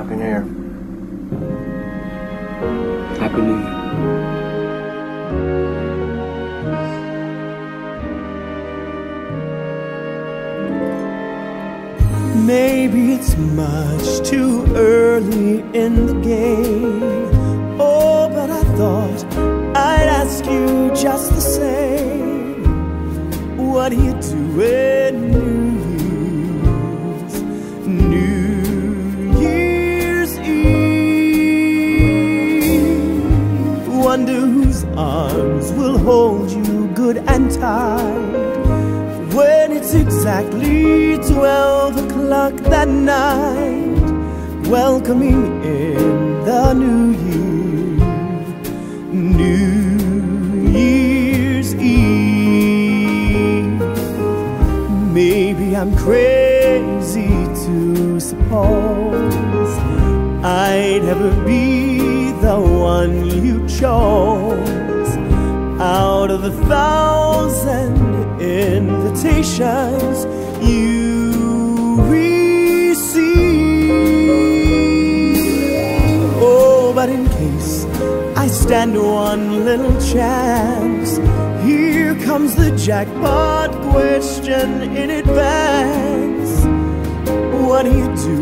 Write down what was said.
Happy New Year. Happy New Year. Maybe it's much too early in the game. Oh, but I thought I'd ask you just the same. What do you do hold you good and tight when it's exactly 12 o'clock that night, welcoming in the new year, New Year's Eve. Maybe I'm crazy to suppose I'd ever be the one you chose out of a thousand invitations you receive. Oh, but in case I stand one little chance, here comes the jackpot question in advance. What do you do